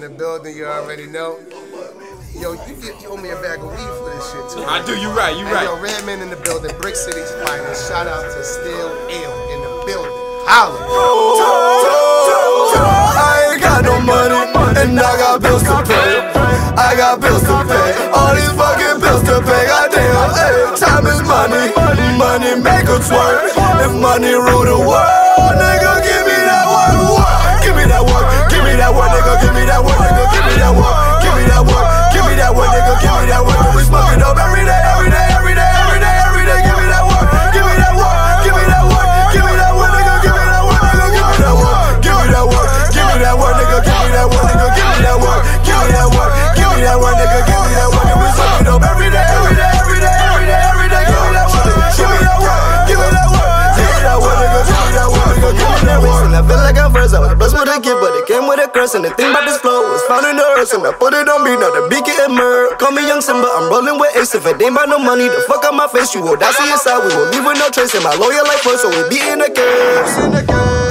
the building, you already know. Yo, you, get, you owe me a bag of weed for this shit too. I do, you right, you Hey, right. yo, Redman in the building, Brick City's finest. Shout out to Still Ill in the building. Holla. I ain't got no money, and I got bills to pay. I got bills to pay. All these fucking bills to pay. Goddamn, hey, time is money. Money make a twerk. If money rule the world, nigga, but it came with a curse. And the thing about this flow was found in the earth. And I put it on me, now the beat getting murdered. Call me young Simba, I'm rolling with Ace. If it ain't about no money, the fuck out my face. You will die, see inside. We will leave with no trace. And my lawyer like first, so we be in the case.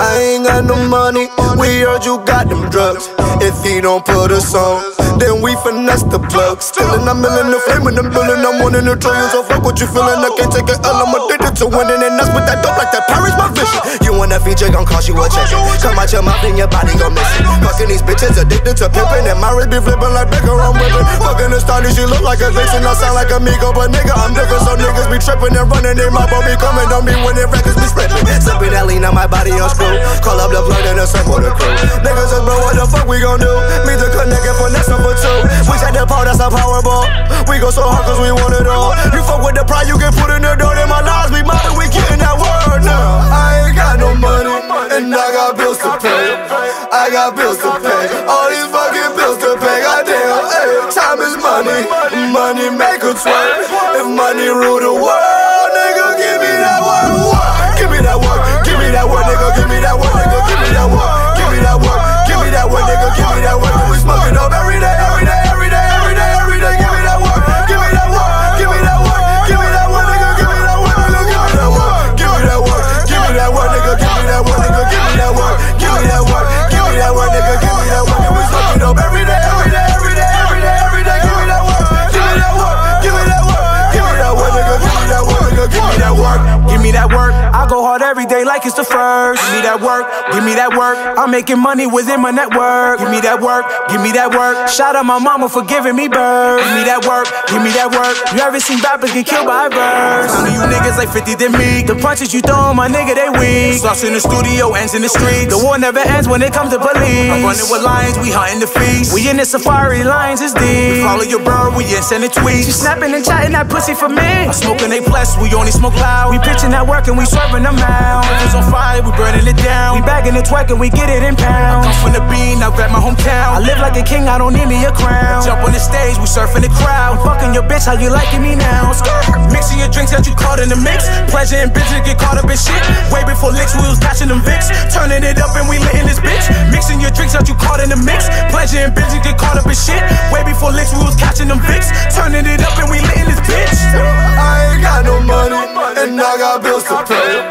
I ain't got no money. We heard you got them drugs. If he don't put us on, then we finesse the plug. Still in a million, the flame in the building. I'm in the trillion, so fuck what you feeling. I can't take it L, I'm addicted to winning. And that's with that dope like that Paris, my vision. Want a feature, gon' cost you a check. Come out your mouth and your body gon' miss it. Fucking these bitches addicted to pimping. And my wrist be flipping like Baker, I'm whipping. Fucking the stylish, she look like a vixen. I sound like a Migo, but nigga, I'm different. So niggas be tripping and running. They my be coming on me when the records be slipping. Sipping that lean on my body on screw. Call up the plug and assemble the crew. Niggas just bro, what the fuck we gon' do? Me to connect and finesse number two. We take the power, that's a powerball. We go so hard cause we want it all. You fuck with the pride, you get put in the door. Got bills to pay. All these fucking bills to pay. Goddamn, hey, time is money. Money make a twerk. If money rule the world, like it's the first. Give me that work. Give me that work. I'm making money within my network. Give me that work. Give me that work. Shout out my mama for giving me birth. Give me that work. Give me that work. You ever seen rappers get killed by a verse? Some of you niggas like 50 than me. The punches you throw, my nigga, they weak. Starts in the studio, ends in the streets. The war never ends when it comes to police. I'm running with lions, we hunting the feast. We in the safari, lions is deep. We follow your bird, we in sending tweets. She snapping and chatting that pussy for me. I'm smoking a plus, we only smoke loud. We pitching that work and we serving them out. On fire, we burning it down. We bagging the twerk and we get it in pounds. I come from the bean, I rap my hometown. I live like a king, I don't need me a crown. Jump on the stage, we surfing the crowd. I'm fucking your bitch, how you liking me now? Skirt. Mixing your drinks that you caught in the mix. Pleasure and bitches get caught up in shit. Way before licks, we was catching them Vicks. Turning it up and we lit in this bitch. Mixing your drinks that you caught in the mix. Pleasure and bitches get caught up in shit. Way before licks, we was catching them Vicks. Turning it up and we lit in this bitch. I ain't got no money, and I got bills to pay.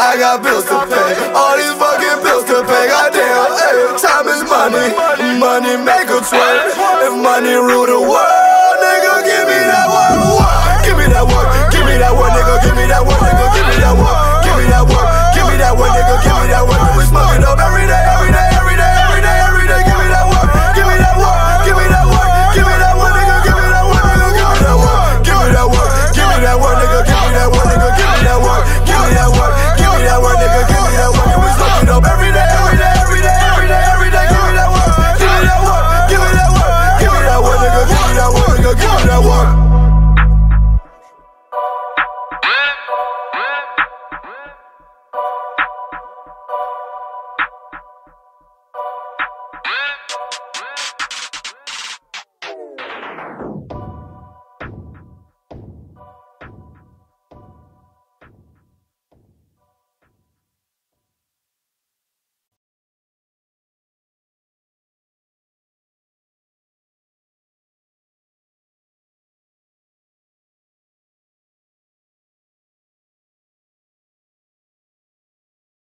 I got bills to pay. All these fucking bills to pay. Goddamn, hey, time is money. Money make a twerk. If money rule the world.